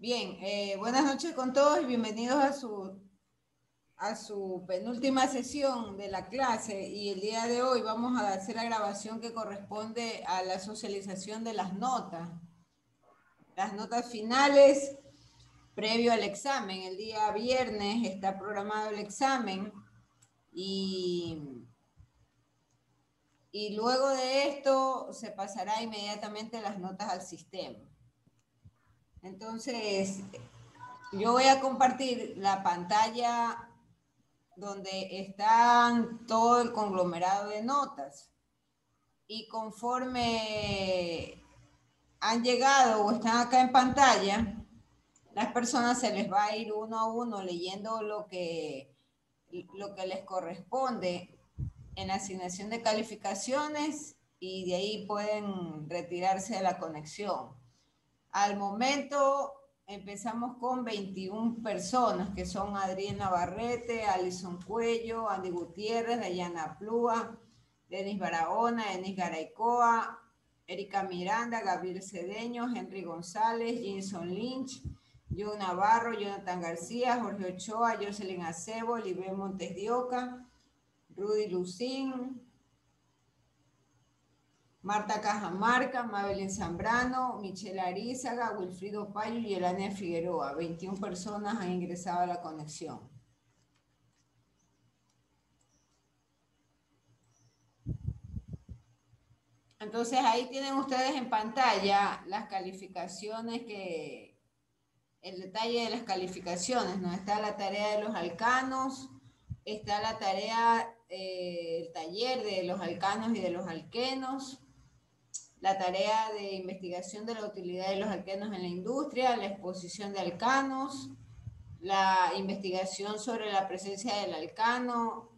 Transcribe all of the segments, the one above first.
Bien, eh, buenas noches con todos y bienvenidos a su, a su penúltima sesión de la clase y el día de hoy vamos a hacer la grabación que corresponde a la socialización de las notas. Las notas finales previo al examen. El día viernes está programado el examen y, y luego de esto se pasará inmediatamente las notas al sistema. Entonces, yo voy a compartir la pantalla donde están todo el conglomerado de notas. Y conforme han llegado o están acá en pantalla, las personas se les va a ir uno a uno leyendo lo que, lo que les corresponde en asignación de calificaciones y de ahí pueden retirarse de la conexión. Al momento empezamos con 21 personas, que son Adriana Barrete, Alison Cuello, Andy Gutiérrez, Dayana Plúa, Denis Barahona, Denis Garaycoa, Erika Miranda, Gabriel Cedeño, Henry González, Jason Lynch, Joe Navarro, Jonathan García, Jorge Ochoa, Jocelyn Acebo, Libre Montes de Oca, Rudy Lucín, Marta Cajamarca, Mabelén Zambrano, Michelle Arizaga, Wilfrido Payo y Elania Figueroa. 21 personas han ingresado a la conexión. Entonces ahí tienen ustedes en pantalla las calificaciones que, el detalle de las calificaciones, ¿no? Está la tarea de los alcanos, está la tarea, eh, el taller de los alcanos y de los alquenos, la tarea de investigación de la utilidad de los alquenos en la industria, la exposición de alcanos, la investigación sobre la presencia del alcano,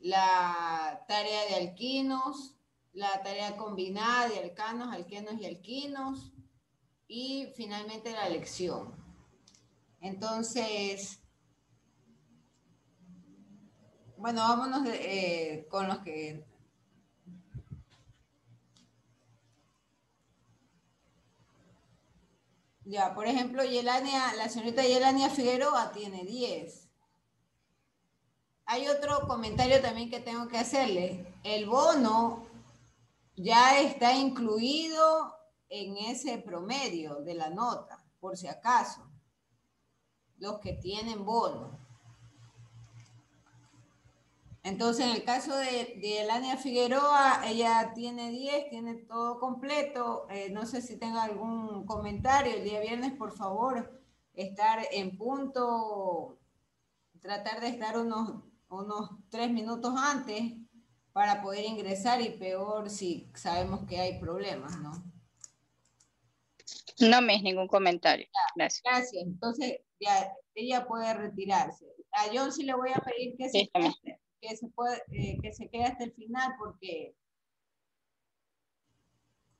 la tarea de alquinos, la tarea combinada de alcanos, alquenos y alquinos, y finalmente la lección. Entonces, bueno, vámonos eh, con los que Ya, por ejemplo, Yelania, la señorita Yelania Figueroa tiene 10. Hay otro comentario también que tengo que hacerle. El bono ya está incluido en ese promedio de la nota, por si acaso. Los que tienen bono. Entonces, en el caso de, de Elania Figueroa, ella tiene 10, tiene todo completo. Eh, no sé si tenga algún comentario. El día viernes, por favor, estar en punto, tratar de estar unos, unos tres minutos antes para poder ingresar y peor si sabemos que hay problemas, ¿no? No me es ningún comentario. Gracias. Gracias. Entonces, ya, ella puede retirarse. A John sí le voy a pedir que se que se, puede, eh, que se quede hasta el final porque,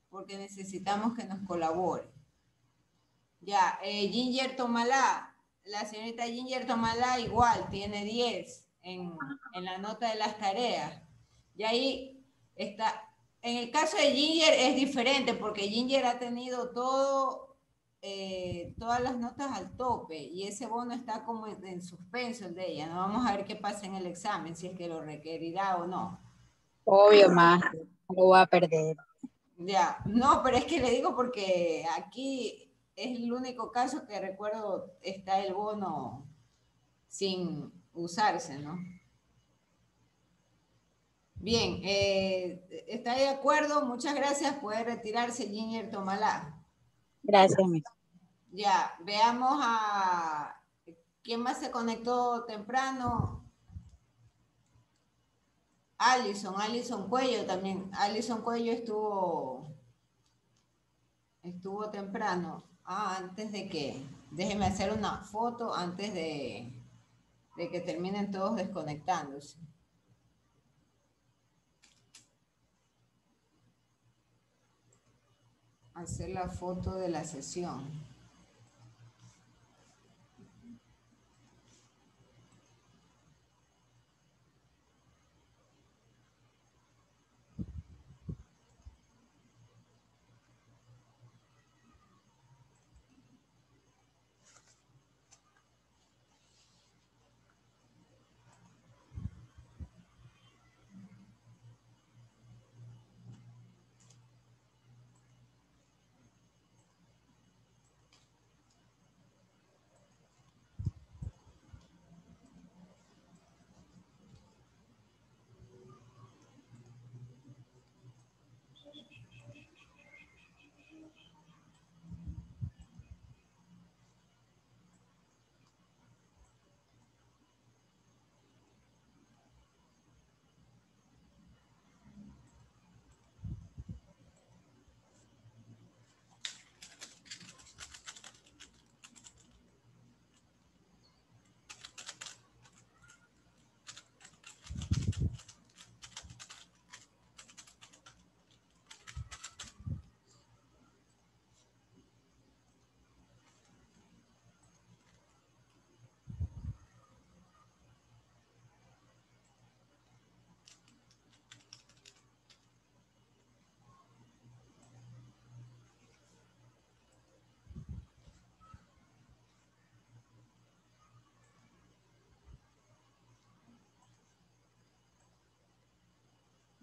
porque necesitamos que nos colabore. Ya, eh, Ginger Tomalá, la señorita Ginger Tomalá igual, tiene 10 en, en la nota de las tareas. Y ahí está, en el caso de Ginger es diferente porque Ginger ha tenido todo eh, todas las notas al tope y ese bono está como en, suspenso el de ella. No vamos a ver qué pasa en el examen, si es que lo requerirá o no. Obvio, más, lo va a perder. Ya, no, pero es que le digo porque aquí es el único caso que recuerdo está el bono sin usarse, ¿no? Bien, eh, ¿está de acuerdo? Muchas gracias. Puede retirarse Ginger Tomalá. Gracias, Ya, veamos a quién más se conectó temprano. Alison, Alison Cuello también. Alison Cuello estuvo estuvo temprano. Ah, antes de que, déjeme hacer una foto antes de, de que terminen todos desconectándose. Hacer la foto de la sesión.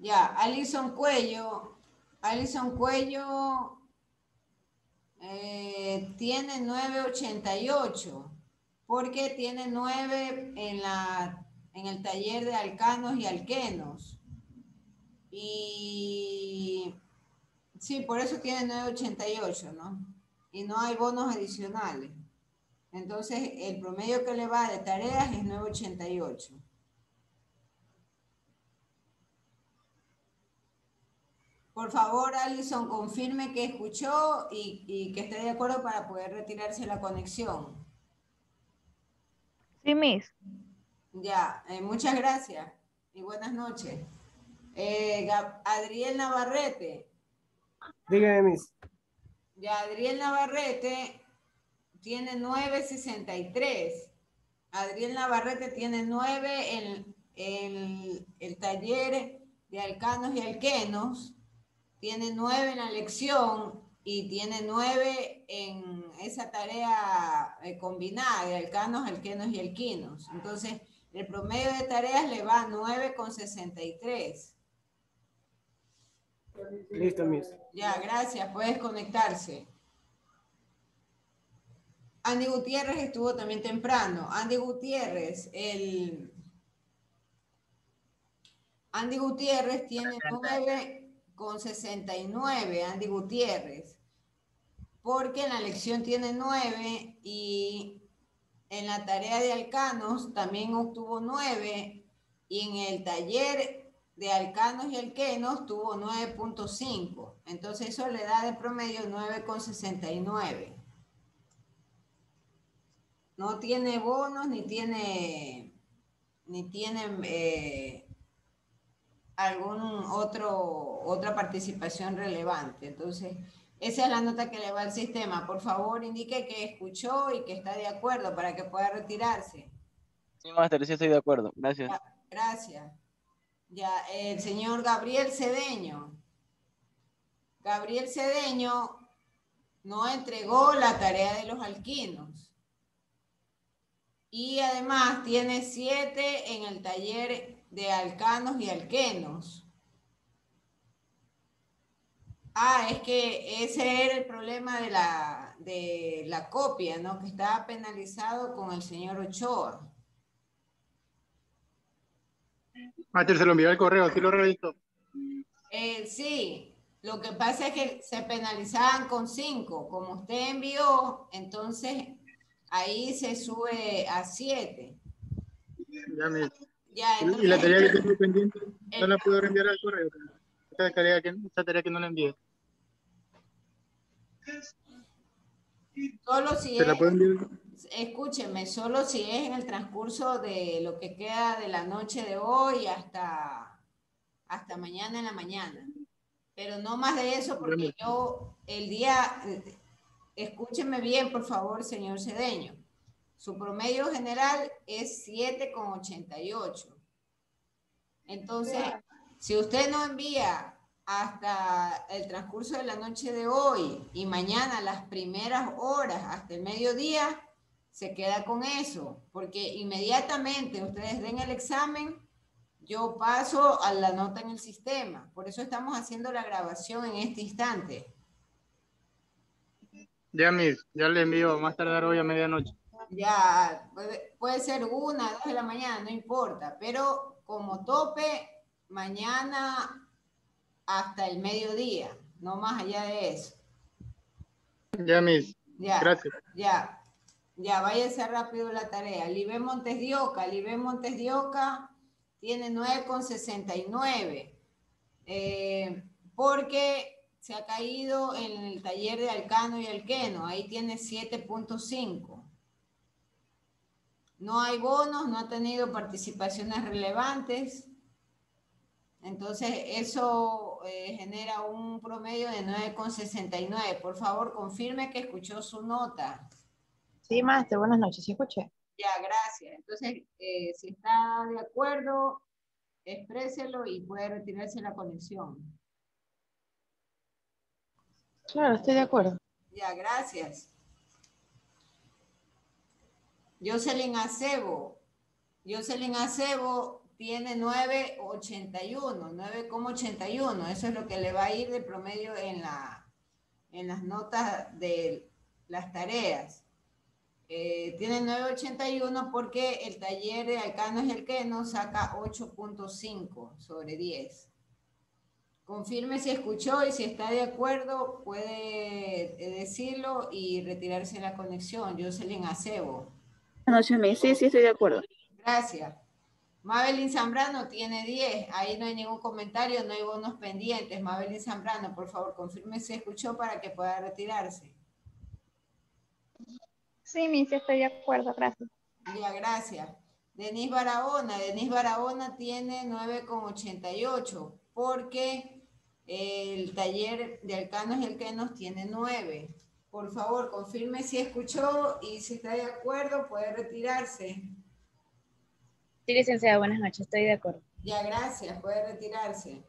Ya, Alison Cuello. Alison Cuello eh, tiene 988 porque tiene 9 en, la, en el taller de alcanos y alquenos. Y sí, por eso tiene 988, ¿no? Y no hay bonos adicionales. Entonces, el promedio que le va de tareas es 988. Por favor, Alison, confirme que escuchó y, que esté de acuerdo para poder retirarse la conexión. Sí, Miss. Ya, eh, muchas gracias y buenas noches. Eh, Adriel Navarrete. Dígame, Miss. Ya, Adriel Navarrete tiene 963. Adriel Navarrete tiene 9 en, en el taller de alcanos y alquenos tiene nueve en la lección y tiene nueve en esa tarea eh, combinada de alcanos, alquenos y alquinos. Entonces, el promedio de tareas le va a 9,63. Listo, Miss. Ya, gracias. Puedes conectarse. Andy Gutiérrez estuvo también temprano. Andy Gutiérrez, el... Andy Gutiérrez tiene nueve con 69, Andy Gutiérrez, porque en la lección tiene 9 y en la tarea de Alcanos también obtuvo 9 y en el taller de Alcanos y Alquenos tuvo 9.5. Entonces eso le da de promedio 9,69. No tiene bonos ni tiene ni tiene eh, algún otro, otra participación relevante. Entonces, esa es la nota que le va al sistema. Por favor, indique que escuchó y que está de acuerdo para que pueda retirarse. Sí, Master, sí estoy de acuerdo. Gracias. gracias. Ya, el señor Gabriel Cedeño. Gabriel Cedeño no entregó la tarea de los alquinos. Y además tiene siete en el taller de alcanos y alquenos. Ah, es que ese era el problema de la, de la copia, ¿no? Que estaba penalizado con el señor Ochoa. Master, se lo envió el correo, sí lo revisó. Eh, sí, lo que pasa es que se penalizaban con cinco. Como usted envió, entonces ahí se sube a siete. Ya me y la tarea que tengo pendiente, no la puedo enviar al correo. Esa tarea que, tarea que no la envié. Solo si ¿Se la? Escúcheme, solo si es en el transcurso de lo que queda de la noche de hoy hasta, hasta mañana en la mañana. Pero no más de eso, porque yo el día, escúcheme bien, por favor, señor Cedeño. Su promedio general es 7,88. Entonces, si usted no envía hasta el transcurso de la noche de hoy y mañana las primeras horas hasta el mediodía, se queda con eso, porque inmediatamente ustedes den el examen, yo paso a la nota en el sistema. Por eso estamos haciendo la grabación en este instante. Ya, mis, ya le envío más tardar hoy a medianoche ya puede, ser una, dos de la mañana, no importa, pero como tope, mañana hasta el mediodía, no más allá de eso. Ya, mis. Ya, Gracias. Ya, ya, váyase rápido la tarea. Libe Montes de Oca, Libe Montes de Oca tiene 9,69. Eh, porque se ha caído en el taller de Alcano y Alqueno, ahí tiene 7.5 no hay bonos, no ha tenido participaciones relevantes. Entonces, eso eh, genera un promedio de 9,69. Por favor, confirme que escuchó su nota. Sí, maestro, buenas noches, sí escuché. Ya, gracias. Entonces, eh, si está de acuerdo, expréselo y puede retirarse la conexión. Claro, estoy de acuerdo. Ya, gracias. Jocelyn Acebo. Jocelyn Acebo tiene 9.81, 9,81. Eso es lo que le va a ir de promedio en, la, en las notas de las tareas. Eh, tiene 9.81 porque el taller de Alcano el que nos saca 8.5 sobre 10. Confirme si escuchó y si está de acuerdo, puede eh, decirlo y retirarse la conexión. Jocelyn Acebo. No, sí, sí estoy de acuerdo. Gracias. Mabelin Zambrano tiene 10. Ahí no hay ningún comentario, no hay bonos pendientes. Mabelin Zambrano, por favor, confirme si escuchó para que pueda retirarse. Sí, mi, sí estoy de acuerdo, gracias. Ya, gracias. Denis Barahona, Denis Barahona tiene 9,88 porque el taller de Alcano es el que nos tiene 9. Por favor, confirme si escuchó y si está de acuerdo, puede retirarse. Sí, licenciada, buenas noches, estoy de acuerdo. Ya, gracias, puede retirarse.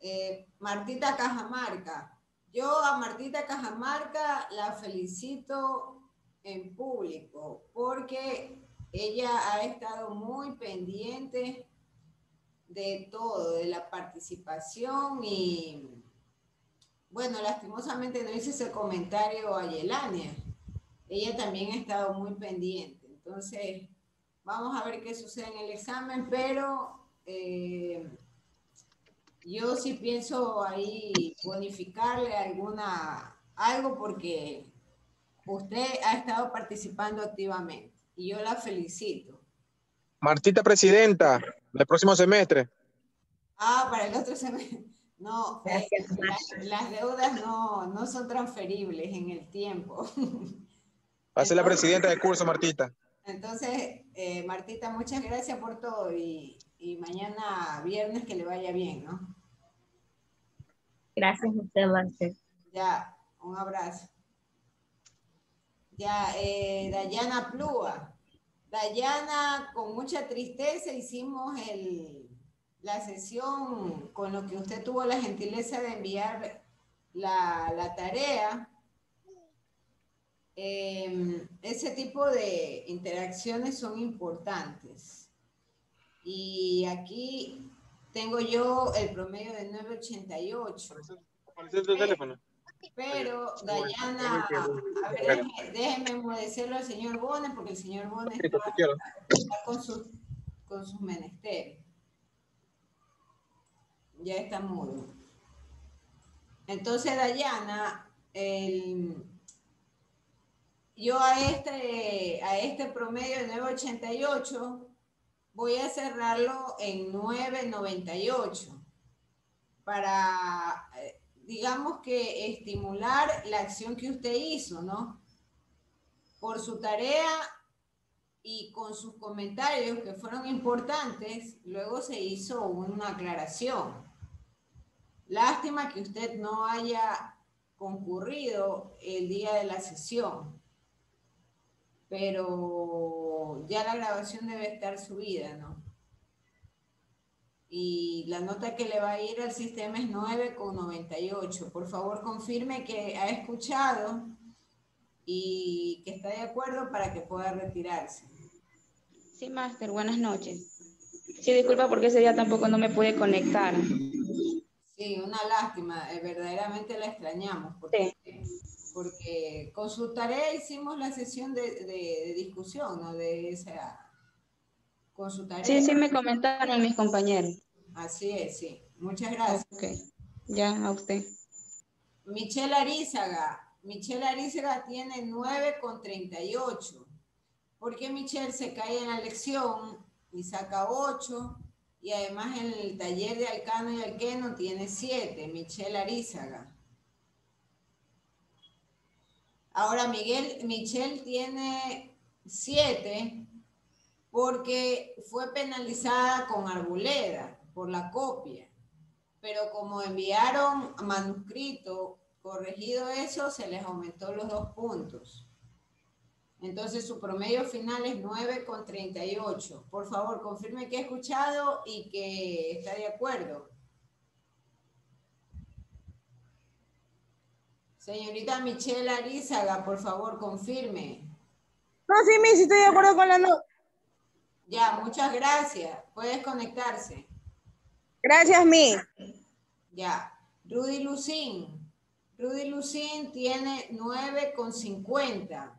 Eh, Martita Cajamarca. Yo a Martita Cajamarca la felicito en público porque ella ha estado muy pendiente de todo, de la participación y, bueno, lastimosamente no hice ese comentario a Yelania. Ella también ha estado muy pendiente. Entonces, vamos a ver qué sucede en el examen, pero eh, yo sí pienso ahí bonificarle alguna, algo porque usted ha estado participando activamente y yo la felicito. Martita Presidenta, el próximo semestre. Ah, para el otro semestre. No, eh, las, deudas no, son transferibles en el tiempo. Va a ser la presidenta del curso, Martita. Entonces, eh, Martita, muchas gracias por todo y, mañana viernes que le vaya bien, ¿no? Gracias, usted, Ya, un abrazo. Ya, eh, Dayana Plúa. Dayana, con mucha tristeza hicimos la sesión con lo que usted tuvo la gentileza de enviar la, tarea. Em, ese tipo de interacciones son importantes. Y aquí tengo yo el promedio de 988. ¿Aparece tu teléfono? Pero, Dayana, a ver, déjeme, déjeme al señor Bones, porque el señor Bones está, con, sus, con sus menesteres. Ya está mudo. Entonces, Dayana, el, yo a este, a este promedio de 988 voy a cerrarlo en 998 para eh, digamos que estimular la acción que usted hizo, ¿no? Por su tarea y con sus comentarios que fueron importantes, luego se hizo una aclaración. Lástima que usted no haya concurrido el día de la sesión, pero ya la grabación debe estar subida, ¿no? Y la nota que le va a ir al sistema es 9,98. Por favor, confirme que ha escuchado y que está de acuerdo para que pueda retirarse. Sí, Máster, buenas noches. Sí, disculpa porque ese día tampoco no me pude conectar. Sí, una lástima, eh, verdaderamente la extrañamos porque, porque con su tarea hicimos la sesión de, discusión, ¿no? De esa Sí, sí me comentaron mis compañeros. Así es, sí. Muchas gracias. Ya, a usted. Michelle Arizaga. Michelle Arizaga tiene 9,38. Porque Michelle se cae en la lección y saca 8. Y además en el taller de Alcano y Alqueno tiene 7. Michelle Arizaga. Ahora Miguel, Michelle tiene 7 porque fue penalizada con Arboleda por la copia. Pero como enviaron manuscrito corregido eso, se les aumentó los dos puntos. Entonces su promedio final es 9,38. Por favor, confirme que ha escuchado y que está de acuerdo. Señorita Michelle Arizaga, por favor, confirme. No, sí, sí estoy de acuerdo con la nota. Ya, muchas gracias. Puedes conectarse. Gracias, Mi. Ya. Rudy Lucín. Rudy Lucín tiene 9,50.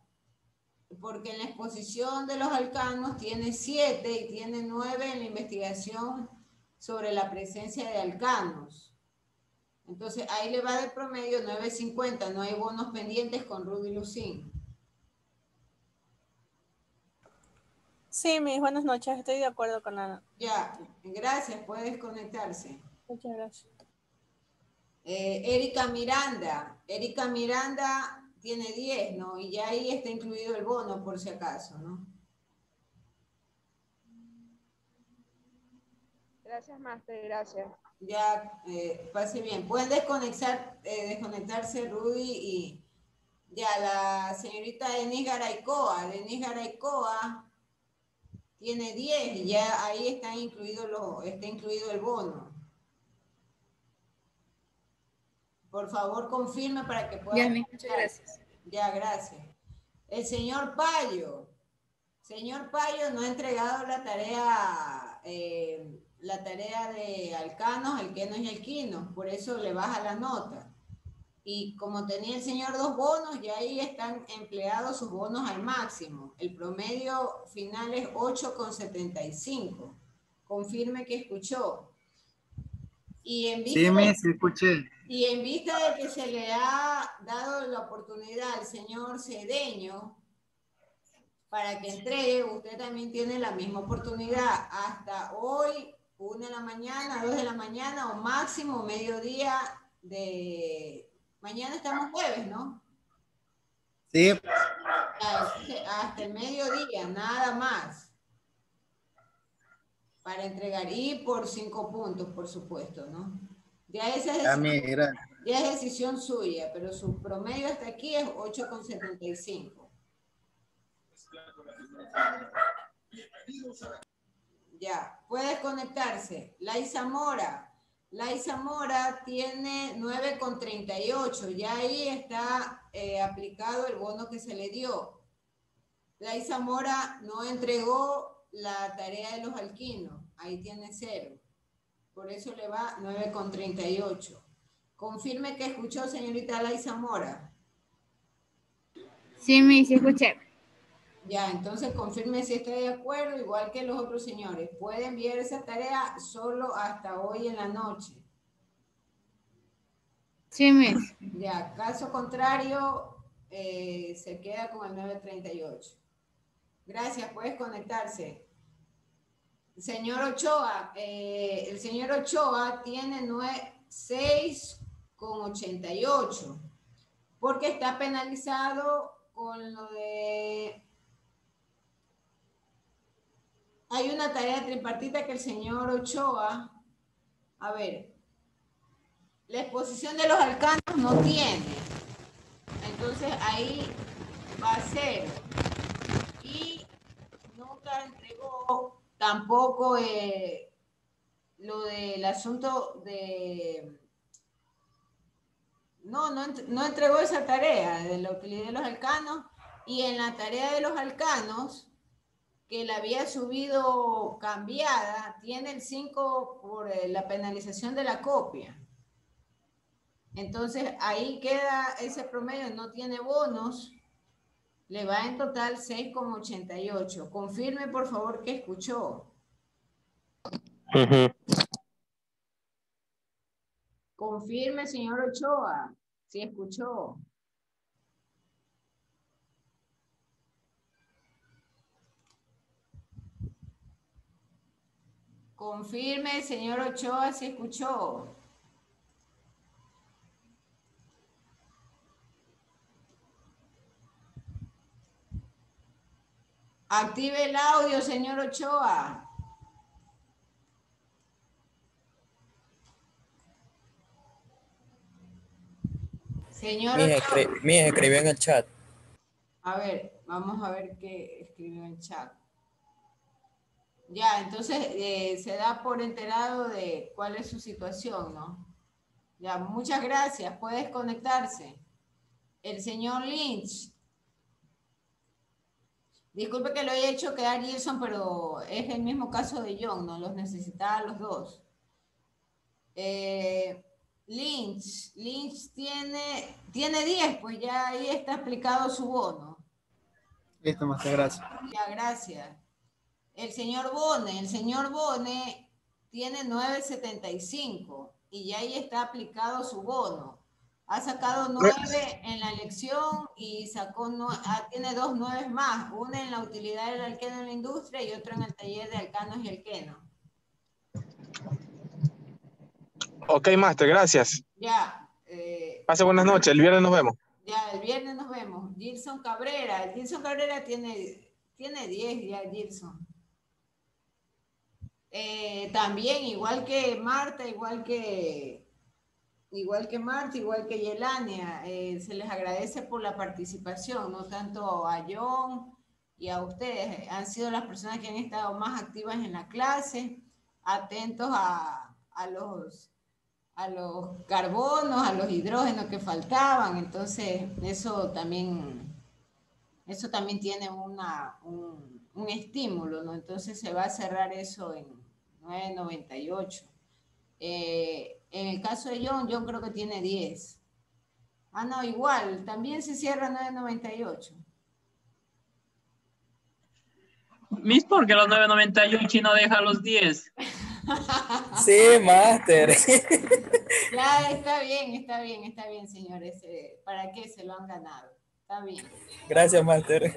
Porque en la exposición de los alcanos tiene 7 y tiene 9 en la investigación sobre la presencia de alcanos. Entonces ahí le va de promedio 9.50, no hay bonos pendientes con Rudy Lucín. Sí, mis buenas noches, estoy de acuerdo con Ana. Ya, gracias, puedes conectarse. Muchas gracias. Eh, Erika Miranda, Erika Miranda tiene 10, ¿no? Y ya ahí está incluido el bono, por si acaso, ¿no? Gracias, Master, gracias. Ya, eh, pase bien. Pueden desconectar, eh, desconectarse Rudy y ya la señorita Denis Garaycoa. Denis Garaycoa tiene 10 y ya ahí está incluido, lo, está incluido el bono. Por favor, confirme para que pueda. Ya, muchas gracias. Ya, gracias. El señor Payo. Señor Payo no ha entregado la tarea eh, la tarea de alcanos, alquenos y alquinos, por eso le baja la nota. Y como tenía el señor dos bonos, ya ahí están empleados sus bonos al máximo. El promedio final es 8,75. Confirme que escuchó. Y en vista sí, me escuché. Y en vista de que se le ha dado la oportunidad al señor Cedeño para que entregue, usted también tiene la misma oportunidad. Hasta hoy una de la mañana, dos de la mañana o máximo mediodía de... Mañana estamos jueves, ¿no? Sí. Hasta el mediodía, nada más. Para entregar. Y por cinco puntos, por supuesto, ¿no? Ya esa es, decisión, ya es decisión suya, pero su promedio hasta aquí es 8,75. Ya, puedes conectarse. Laisa Mora. Laisa Mora tiene 9,38. Ya ahí está eh, aplicado el bono que se le dio. Laisa Mora no entregó la tarea de los alquinos. Ahí tiene cero. Por eso le va 9,38. Confirme que escuchó, señorita Laisa Mora. Sí, me sí escuché. Ya, entonces confirme si está de acuerdo, igual que los otros señores. Puede enviar esa tarea solo hasta hoy en la noche. Sí, mis. Ya, caso contrario, eh, se queda con el 938. Gracias, puedes conectarse. Señor Ochoa, eh, el señor Ochoa tiene 6,88 porque está penalizado con lo de hay una tarea tripartita que el señor Ochoa, a ver, la exposición de los alcanos no tiene. Entonces ahí va a ser. Y nunca entregó tampoco eh, lo del asunto de... No, no, no entregó esa tarea de la utilidad de los alcanos. Y en la tarea de los alcanos, que la había subido cambiada, tiene el 5 por eh, la penalización de la copia. Entonces ahí queda ese promedio, no tiene bonos, le va en total 6,88. Confirme por favor que escuchó. Confirme, señor Ochoa, si escuchó. Confirme, señor Ochoa, si escuchó. Active el audio, señor Ochoa. Señor Ochoa. escribió en el chat. A ver, vamos a ver qué escribió en el chat. Ya, entonces eh, se da por enterado de cuál es su situación, ¿no? Ya, muchas gracias. Puedes conectarse. El señor Lynch. Disculpe que lo haya hecho quedar Gilson, pero es el mismo caso de John, ¿no? Los necesitaba los dos. Eh, Lynch, Lynch tiene, tiene 10, pues ya ahí está explicado su bono. Listo, muchas gracias. Ya, gracias. El señor Bone, el señor Bone tiene 9.75 y ya ahí está aplicado su bono. Ha sacado 9 en la elección y sacó ah, tiene dos nueve más, una en la utilidad del alqueno en la industria y otro en el taller de alcanos y alqueno. Ok, Master, gracias. Ya. Eh, Pase buenas noches, el viernes nos vemos. Ya, el viernes nos vemos. Gilson Cabrera. Gilson Cabrera tiene, tiene 10 ya, Gilson. Eh, también, igual que Marta, igual que igual que Marta, igual que Yelania, eh, se les agradece por la participación, no tanto a John y a ustedes. Han sido las personas que han estado más activas en la clase, atentos a, a los a los carbonos, a los hidrógenos que faltaban. Entonces, eso también, eso también tiene una, un, un estímulo, ¿no? Entonces se va a cerrar eso en 998. Eh, en el caso de John, John creo que tiene 10. Ah, no, igual, también se cierra 998. Mis, porque los 998 no deja los 10. Sí, máster. Ya, está bien, está bien, está bien, señores. Eh, ¿Para qué se lo han ganado? Está bien. Gracias, máster.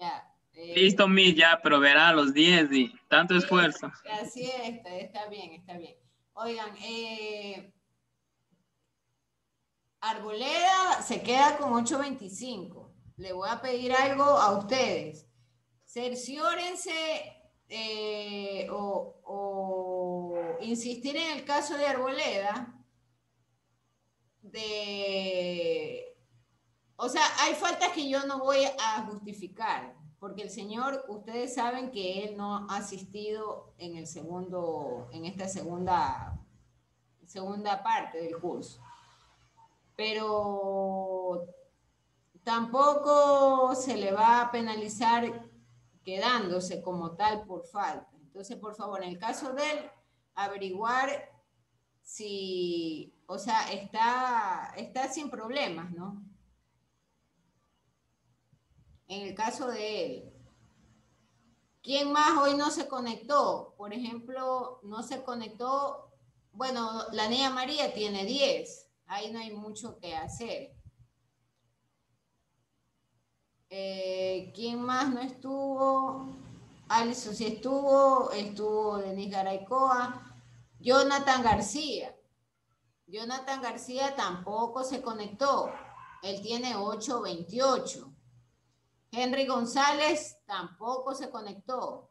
Ya. Eh, Listo, Mis, ya, pero verá los 10 y tanto esfuerzo. Así es, está, está bien, está bien. Oigan, eh, Arboleda se queda con 8.25. Le voy a pedir algo a ustedes. Cerciórense eh, o, o insistir en el caso de Arboleda de... O sea, hay faltas que yo no voy a justificar, porque el señor, ustedes saben que él no ha asistido en el segundo, en esta segunda, segunda parte del curso. Pero tampoco se le va a penalizar quedándose como tal por falta. Entonces, por favor, en el caso de él, averiguar si, o sea, está, está sin problemas, ¿no? En el caso de él. ¿Quién más hoy no se conectó? Por ejemplo, no se conectó, bueno, la niña María tiene 10, ahí no hay mucho que hacer. Eh, ¿Quién más no estuvo? Alison sí estuvo, estuvo Denise Garaycoa, Jonathan García. Jonathan García tampoco se conectó. Él tiene 828. Henry González tampoco se conectó.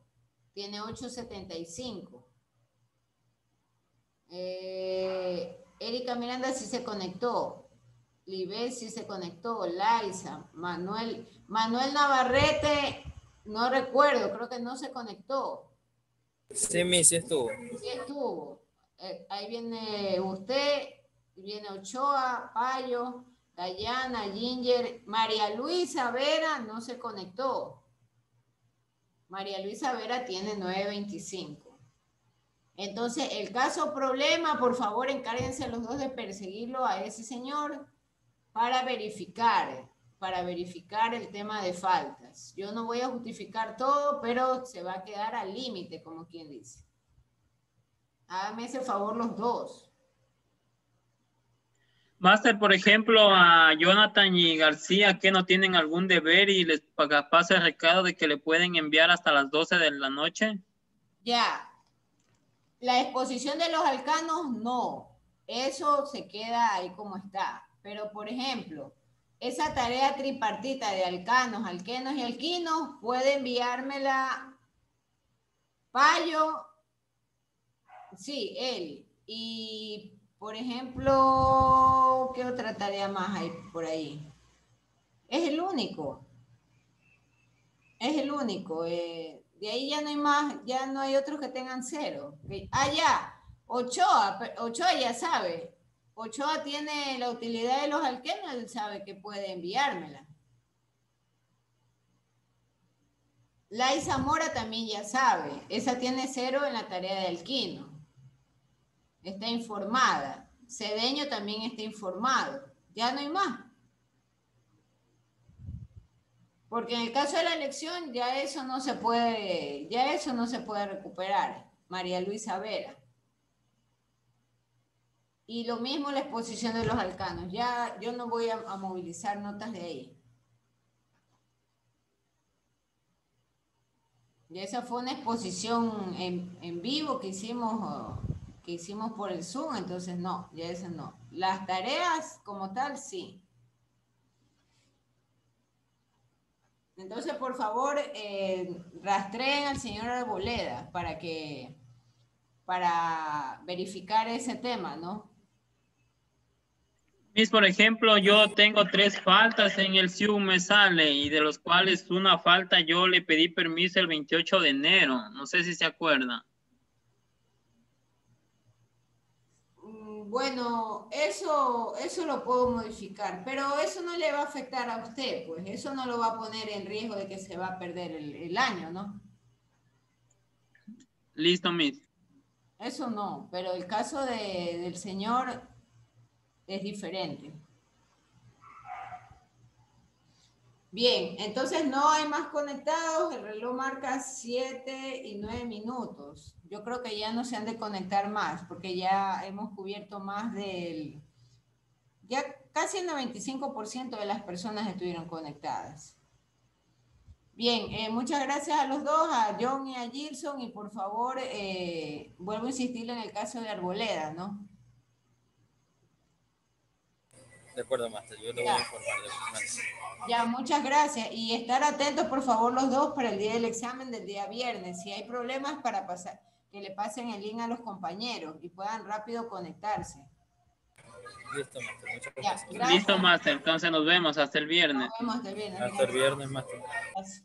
Tiene 875. Eh, Erika Miranda sí se conectó. Libet sí se conectó. Laisa, Manuel, Manuel Navarrete, no recuerdo, creo que no se conectó. Sí, sí estuvo. Sí estuvo. Eh, ahí viene usted, viene Ochoa, Payo, Dayana, Ginger, María Luisa Vera no se conectó. María Luisa Vera tiene 925. Entonces, el caso problema, por favor, encárguense los dos de perseguirlo a ese señor para verificar, para verificar el tema de faltas. Yo no voy a justificar todo, pero se va a quedar al límite, como quien dice. Háganme ese favor los dos. Master, por ejemplo, a Jonathan y García que no tienen algún deber y les pasa el recado de que le pueden enviar hasta las 12 de la noche. Ya. La exposición de los alcanos, no. Eso se queda ahí como está. Pero, por ejemplo, esa tarea tripartita de alcanos, alquenos y alquinos, puede enviármela Payo, sí, él. Y, por ejemplo, ¿qué otra tarea más hay por ahí? Es el único. Es el único. eh, de ahí ya no hay más, ya no hay otros que tengan cero. Ah, ya. Ochoa, Ochoa ya sabe. Ochoa tiene la utilidad de los alquenos, él sabe que puede enviármela. Lai Zamora también ya sabe. Esa tiene cero en la tarea de Alquino. Está informada. Cedeño también está informado. Ya no hay más. Porque en el caso de la elección ya eso no se puede, ya eso no se puede recuperar. María Luisa Vera. Y lo mismo la exposición de los alcanos. Ya yo no voy a, movilizar notas de ahí. Y esa fue una exposición en vivo que hicimos, que hicimos por el Zoom, entonces no, ya esa no. Las tareas como tal, sí. Entonces, por favor, eh, rastreen al señor Arboleda para que, para verificar ese tema, ¿no? Miss, por ejemplo, yo tengo tres faltas en el SIU me sale y de los cuales una falta yo le pedí permiso el 28 de enero. No sé si se acuerda. Bueno, eso, eso lo puedo modificar, pero eso no le va a afectar a usted, pues eso no lo va a poner en riesgo de que se va a perder el, el año, ¿no? Listo, Miss. Eso no, pero el caso de- del señor es diferente. Bien, entonces no hay más conectados, el reloj marca 7 y 9 minutos. Yo creo que ya no se han de conectar más, porque ya hemos cubierto más del... Ya casi el 95% de las personas estuvieron conectadas. Bien, eh, muchas gracias a los dos, a John y a Gilson, y por favor, eh, vuelvo a insistir en el caso de Arboleda, ¿no? De acuerdo, Master. Yo le voy a informar de. Ya, muchas gracias. Y estar atentos, por favor, los dos para el día del examen del día viernes. Si hay problemas, para pasar, que le pasen el link a los compañeros y puedan rápido conectarse. Listo, Master. Muchas Ya, gracias. gracias. Listo, Master. Entonces nos vemos hasta el viernes. Nos vemos hasta el viernes. Hasta el viernes, Master. Gracias.